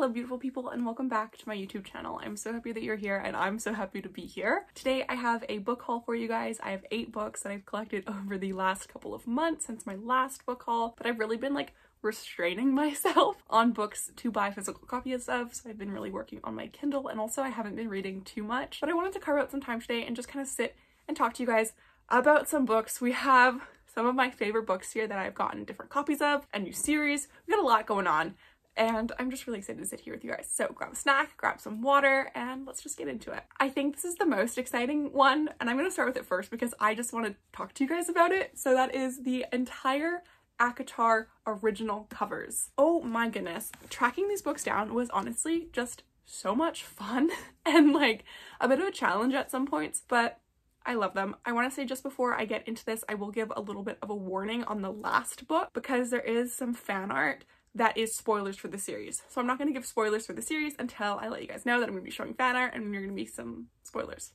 Hello beautiful people and welcome back to my YouTube channel. I'm so happy that you're here and I'm so happy to be here. Today I have a book haul for you guys. I have eight books that I've collected over the last couple of months since my last book haul, but I've really been like restraining myself on books to buy physical copies of so I've been really working on my Kindle and also I haven't been reading too much but I wanted to carve out some time today and just kind of sit and talk to you guys about some books. We have some of my favorite books here that I've gotten different copies of, a new series. We got a lot going on and I'm just really excited to sit here with you guys. So grab a snack, grab some water, and let's just get into it. I think this is the most exciting one, and I'm gonna start with it first because I just wanna talk to you guys about it. So that is the entire ACOTAR original covers. Oh my goodness. Tracking these books down was honestly just so much fun and like a bit of a challenge at some points, but I love them. I want to say just before I get into this, I will give a little bit of a warning on the last book because there is some fan art that is spoilers for the series. So I'm not going to give spoilers for the series until I let you guys know that I'm going to be showing fan art and you're going to be some spoilers.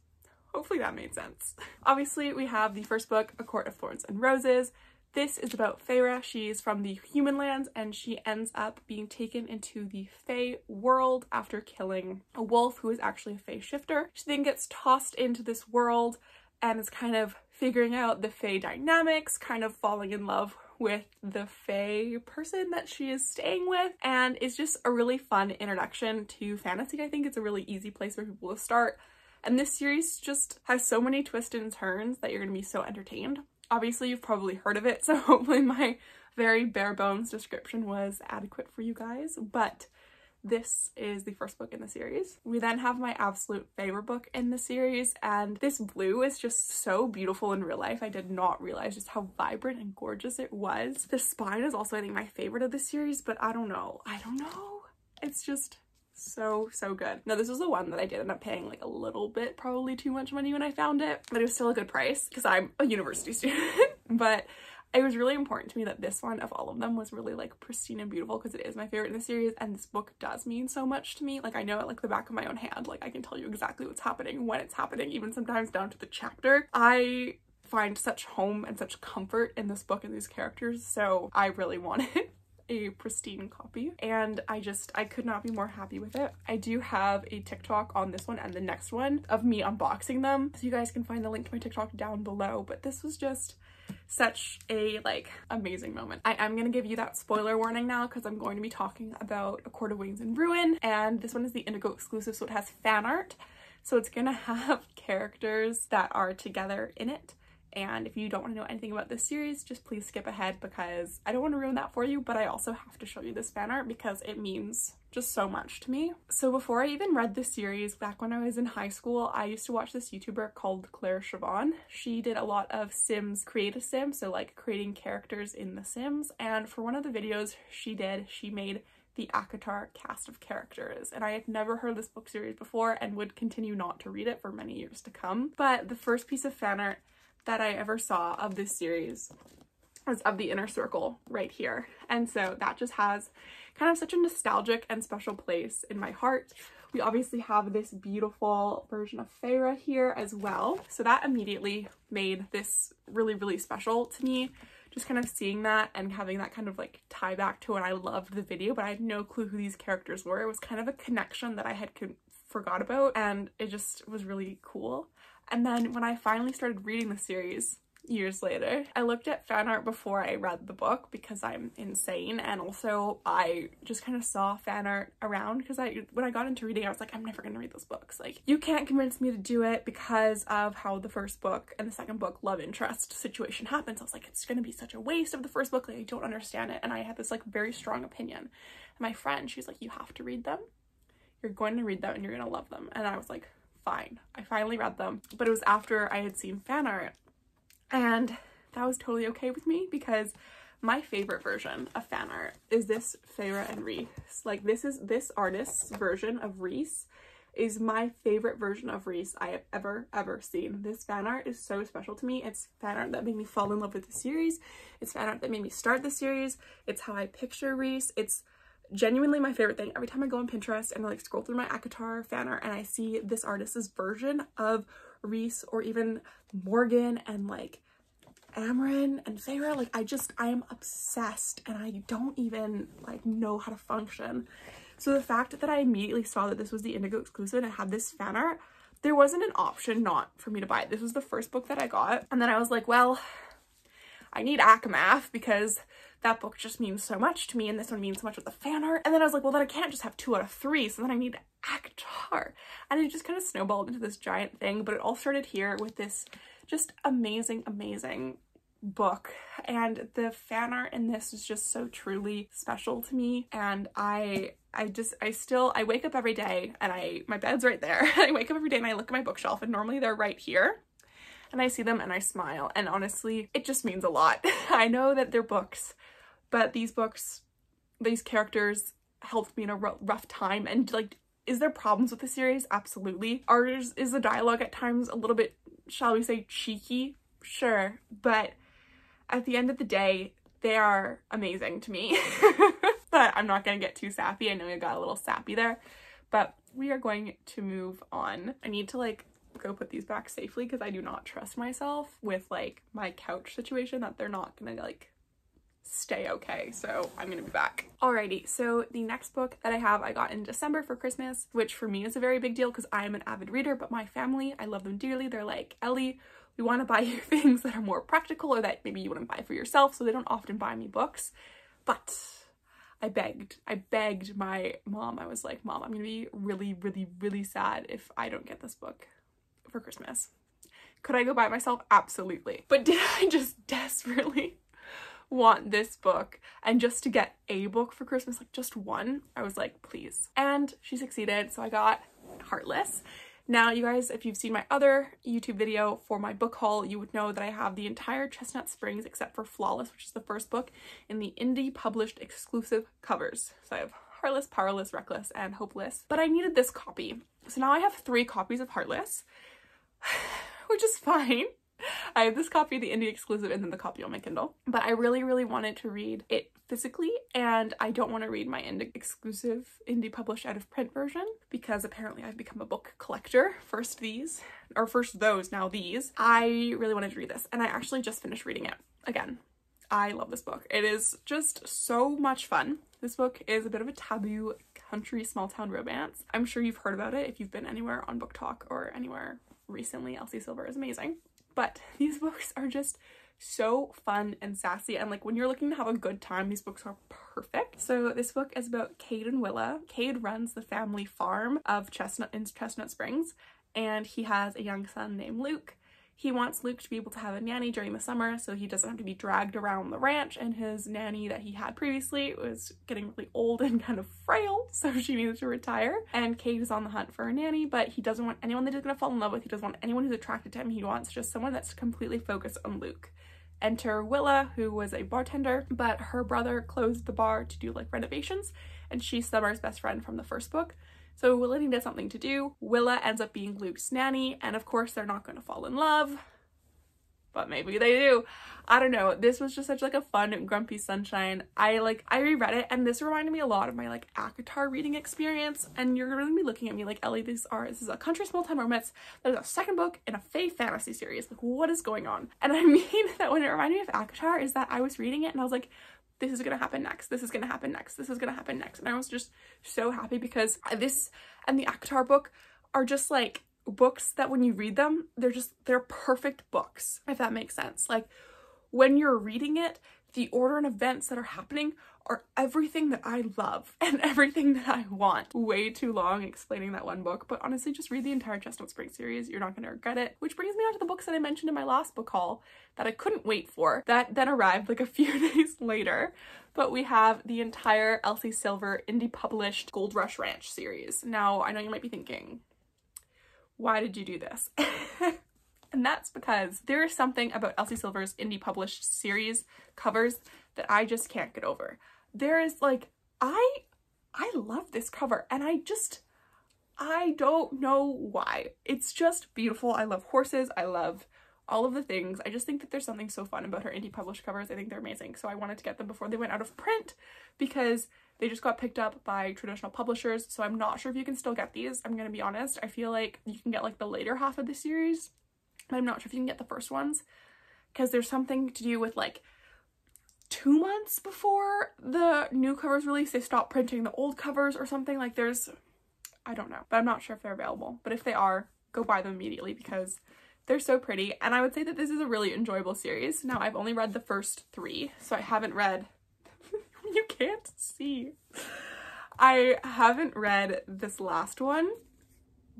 Hopefully that made sense. Obviously, we have the first book, A Court of Thorns and Roses. This is about Feyre. She's from the human lands and she ends up being taken into the Fae world after killing a wolf who is actually a Fae shifter. She then gets tossed into this world and is kind of figuring out the Fae dynamics, kind of falling in love with the Fae person that she is staying with and it's just a really fun introduction to fantasy. I think it's a really easy place for people to start and this series just has so many twists and turns that you're going to be so entertained. Obviously you've probably heard of it so hopefully my very bare bones description was adequate for you guys but this is the first book in the series. We then have my absolute favorite book in the series and this blue is just so beautiful in real life. I did not realize just how vibrant and gorgeous it was. The spine is also I think my favorite of the series but I don't know. I don't know. It's just so so good now this was the one that i did end up paying like a little bit probably too much money when i found it but it was still a good price because i'm a university student but it was really important to me that this one of all of them was really like pristine and beautiful because it is my favorite in the series and this book does mean so much to me. Like I know it like the back of my own hand. Like I can tell you exactly what's happening, when it's happening, even sometimes down to the chapter. I find such home and such comfort in this book and these characters so I really wanted a pristine copy and I just I could not be more happy with it. I do have a TikTok on this one and the next one of me unboxing them so you guys can find the link to my TikTok down below but this was just such a like amazing moment. I am to give you that spoiler warning now because I'm going to be talking about A Court of Wings and Ruin and this one is the Indigo exclusive so it has fan art. So it's to have characters that are together in it and if you don't want to know anything about this series, just please skip ahead because I don't want to ruin that for you, but I also have to show you this fan art because it means just so much to me. So before I even read this series, back when I was in high school, I used to watch this YouTuber called Clare Siobhan. She did a lot of Sims, create a Sim, so like creating characters in The Sims. And for one of the videos she did, she made the ACOTAR cast of characters and I had never heard this book series before and would continue not to read it for many years to come. But the first piece of fan art that I ever saw of this series was of the inner circle right here. And so that just has kind of such a nostalgic and special place in my heart. We obviously have this beautiful version of Feyre here as well. So that immediately made this really, really special to me. Just kind of seeing that and having that kind of like tie back to when I loved the video, but I had no clue who these characters were. It was kind of a connection that I had forgot about and it just was really cool. And then when I finally started reading the series years later, I looked at fan art before I read the book because I'm insane. And also I just kind of saw fan art around because I when I got into reading I was like I'm never gonna read those books. Like you can't convince me to do it because of how the first book and the second book love interest situation happens. I was like it's gonna be such a waste of the first book. Like I don't understand it. And I had this like very strong opinion. And my friend she's like you have to read them. You're going to read them and you're gonna love them. And I was like fine. I finally read them, but it was after I had seen fan art and that was totally okay with me because my favorite version of fan art is this Feyre and Rhys. Like this is this artist's version of Rhys is my favorite version of Rhys I have ever, ever seen. This fan art is so special to me. It's fan art that made me fall in love with the series. It's fan art that made me start the series. It's how I picture Rhys. It's genuinely my favorite thing. Every time I go on Pinterest and I like scroll through my ACOTAR fan art and I see this artist's version of Rhys or even Morrigan and like Amren and Feyre, like I just, I am obsessed and I don't even like know how to function So the fact that I immediately saw that this was the Indigo exclusive and it had this fan art, there wasn't an option not for me to buy it. This was the first book that I got. And then I was like, well, I need ACOMAF because that book just means so much to me and this one means so much with the fan art. And then I was like, well, then I can't just have two out of three. So then I need ACOTAR. And it just kind of snowballed into this giant thing. But it all started here with this just amazing, amazing book and the fan art in this is just so truly special to me and I I just I still I wake up every day and I my bed's right there I wake up every day and I look at my bookshelf and normally they're right here and I see them and I smile and honestly it just means a lot I know that they're books but these books these characters helped me in a rough time and like is there problems with the series absolutely ours is the dialogue at times a little bit shall we say cheeky sure but at the end of the day, they are amazing to me. but I'm not going to get too sappy. I know I got a little sappy there, but we are going to move on. I need to like go put these back safely because I do not trust myself with like my couch situation that they're not gonna like stay okay. So I'm gonna be back. Alrighty so the next book that I have I got in December for Christmas which for me is a very big deal because I am an avid reader but my family I love them dearly. They're like Ellie we want to buy you things that are more practical or that maybe you wouldn't buy for yourself so they don't often buy me books. But I begged I begged my mom. I was like mom I'm gonna be really really really sad if I don't get this book for Christmas. Could I go buy it myself? Absolutely. But did I just desperately want this book? And just to get a book for Christmas like just one I was like please. And she succeeded so I got Heartless. Now, you guys, if you've seen my other YouTube video for my book haul, you would know that I have the entire Chestnut Springs except for Flawless, which is the first book, in the indie published exclusive covers. So I have Heartless, Powerless, Reckless, and Hopeless. But I needed this copy. So now I have three copies of Heartless, which is fine. I have this copy the indie exclusive and then the copy on my Kindle. But I really, really wanted to read it physically and I don't want to read my indie exclusive indie published out of print version because apparently I've become a book collector. First these, or first those, now these. I really wanted to read this and I actually just finished reading it again. I love this book. It is just so much fun. This book is a bit of a taboo country small town romance. I'm sure you've heard about it if you've been anywhere on BookTok or anywhere recently. Elsie Silver is amazing. But these books are just so fun and sassy and like when you're looking to have a good time these books are perfect so this book is about Cade and Willa Cade runs the family farm of Chestnut in Chestnut Springs and he has a young son named Luke he wants Luke to be able to have a nanny during the summer so he doesn't have to be dragged around the ranch and his nanny that he had previously was getting really old and kind of frail so she needed to retire and Cade is on the hunt for a nanny but he doesn't want anyone that he's gonna fall in love with he doesn't want anyone who's attracted to him he wants just someone that's completely focused on Luke Enter Willa, who was a bartender, but her brother closed the bar to do like renovations, and she's Summer's best friend from the first book. So Willa needed something to do. Willa ends up being Luke's nanny, and of course they're not going to fall in love but maybe they do. I don't know. This was just such like a fun Grumpy Sunshine. I like, I reread it and this reminded me a lot of my like ACOTAR reading experience. And you're to be looking at me like, Ellie, these are, this is a country small time romance. There's a second book in a fae fantasy series. Like what is going on? And I mean that when it reminded me of ACOTAR is that I was reading it and I was like, this is gonna happen next, this is gonna happen next, this is gonna happen next. And I was just so happy because this and the ACOTAR book are just like books that when you read them, they're just, they're perfect books, if that makes sense. Like when you're reading it, the order and events that are happening are everything that I love and everything that I want. Way too long explaining that one book, but honestly, just read the entire Chestnut Spring series. You're not gonna regret it. Which brings me on to the books that I mentioned in my last book haul that I couldn't wait for, that then arrived like a few days later. But we have the entire Elsie Silver indie published Gold Rush Ranch series. Now, I know you might be thinking, why did you do this? and that's because there is something about Elsie Silver's indie published series covers that I just can't get over. There is like, I, I love this cover and I just, I don't know why. It's just beautiful. I love horses. I love all of the things. I just think that there's something so fun about her indie published covers. I think they're amazing. So I wanted to get them before they went out of print because they just got picked up by traditional publishers, so I'm not sure if you can still get these. I'm gonna be honest. I feel like you can get like the later half of the series, I'm not sure if you can get the first ones because there's something to do with like two months before the new covers release, they stopped printing the old covers or something. Like there's, I don't know, but I'm not sure if they're available. But if they are, go buy them immediately because they're so pretty. And I would say that this is a really enjoyable series. Now I've only read the first three, so I haven't read, you can't see. I haven't read this last one,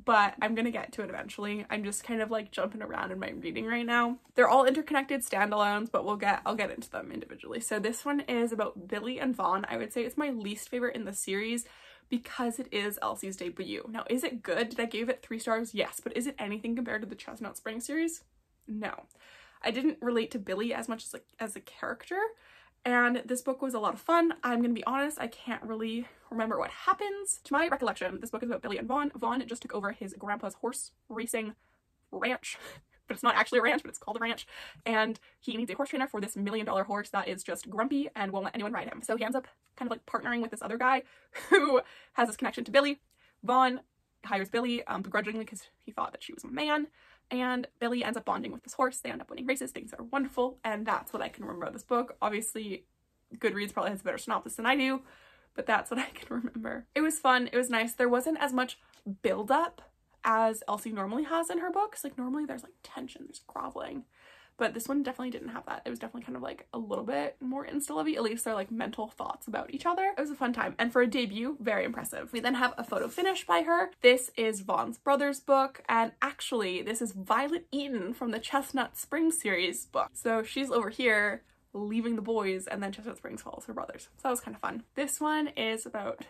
but I'm gonna get to it eventually. I'm just kind of like jumping around in my reading right now. They're all interconnected standalones, but we'll get I'll get into them individually. So this one is about Billie and Vaughn. I would say it's my least favorite in the series because it is Elsie's debut. Now, is it good? Did I give it three stars? Yes, but is it anything compared to the Chestnut Spring series? No. I didn't relate to Billie as much as like as a character, and this book was a lot of fun. I'm gonna be honest, I can't really remember what happens. To my recollection, this book is about Billie and Vaughn. Vaughn just took over his grandpa's horse racing ranch, but it's not actually a ranch, but it's called a ranch. And he needs a horse trainer for this million dollar horse that is just grumpy and won't let anyone ride him. So he ends up kind of like partnering with this other guy who has this connection to Billie. Vaughn hires Billie um, begrudgingly because he thought that she was a man and Billie ends up bonding with this horse. They end up winning races. Things are wonderful. And that's what I can remember of this book. Obviously, Goodreads probably has a better synopsis than I do, but that's what I can remember. It was fun. It was nice. There wasn't as much build up as Elsie normally has in her books. Like normally there's like tension, there's groveling but this one definitely didn't have that. It was definitely kind of like a little bit more insta-lovey, at least they're like mental thoughts about each other. It was a fun time, and for a debut, very impressive. We then have a photo finish by her. This is Vaughn's brother's book, and actually this is Violet Eaton from the Chestnut Springs series book. So she's over here leaving the boys and then Chestnut Springs follows her brothers. So that was kind of fun. This one is about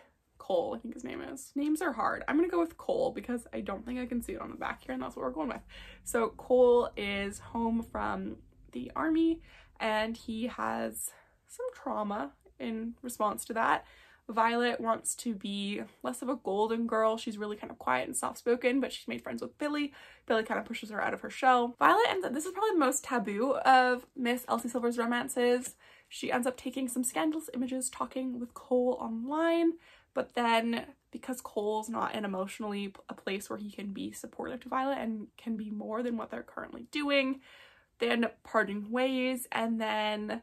Cole, I think his name is. Names are hard. I'm gonna go with Cole because I don't think I can see it on the back here and that's what we're going with. So Cole is home from the army and he has some trauma in response to that. Violet wants to be less of a golden girl. She's really kind of quiet and soft-spoken, but she's made friends with Billie. Billie kind of pushes her out of her shell. Violet ends up, this is probably the most taboo of Miss Elsie Silver's romances. She ends up taking some scandalous images talking with Cole online but then because Cole's not in emotionally a place where he can be supportive to Violet and can be more than what they're currently doing, they end up parting ways and then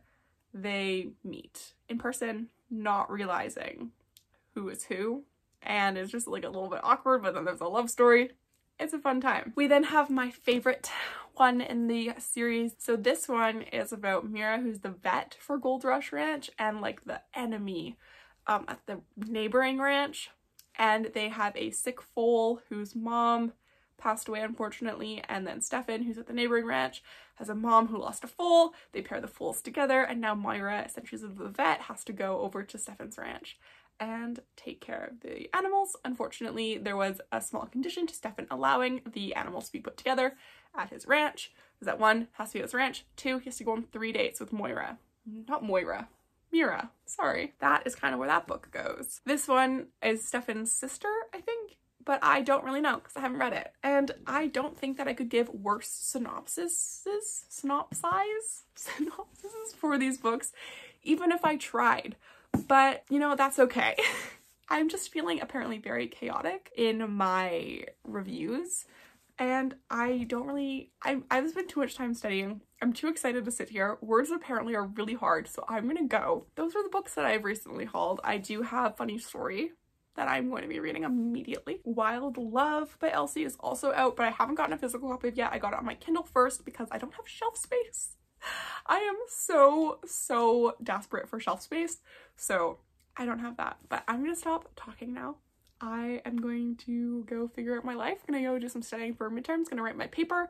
they meet in person, not realizing who is who. And it's just like a little bit awkward, but then there's a love story. It's a fun time. We then have my favorite one in the series. So this one is about Mira, who's the vet for Gold Rush Ranch and like the enemy um, at the neighboring ranch and they have a sick foal whose mom passed away unfortunately and then Stefan who's at the neighboring ranch has a mom who lost a foal. They pair the foals together and now Moira essentially the vet has to go over to Stefan's ranch and take care of the animals. Unfortunately there was a small condition to Stefan allowing the animals to be put together at his ranch. Is that one has to be at his ranch. Two he has to go on three dates with Moira. Not Moira Mira. Sorry. That is kind of where that book goes. This one is Stefan's sister, I think, but I don't really know because I haven't read it. And I don't think that I could give worse synopsises, synopsize, synopsises for these books, even if I tried. But, you know, that's okay. I'm just feeling apparently very chaotic in my reviews and I don't really, I, I've spent too much time studying. I'm too excited to sit here. Words apparently are really hard, so I'm gonna go. Those are the books that I've recently hauled. I do have Funny Story that I'm going to be reading immediately. Wild Love by Elsie is also out, but I haven't gotten a physical copy of yet. I got it on my Kindle first because I don't have shelf space. I am so, so desperate for shelf space, so I don't have that. But I'm gonna stop talking now I am going to go figure out my life. gonna go do some studying for midterms, gonna write my paper,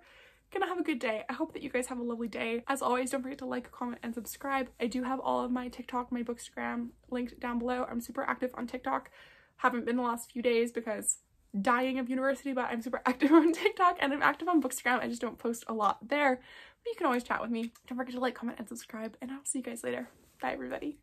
gonna have a good day. I hope that you guys have a lovely day. As always, don't forget to like, comment, and subscribe. I do have all of my TikTok, my Bookstagram linked down below. I'm super active on TikTok. Haven't been the last few days because dying of university, but I'm super active on TikTok and I'm active on Bookstagram. I just don't post a lot there, but you can always chat with me. Don't forget to like, comment, and subscribe, and I'll see you guys later. Bye, everybody.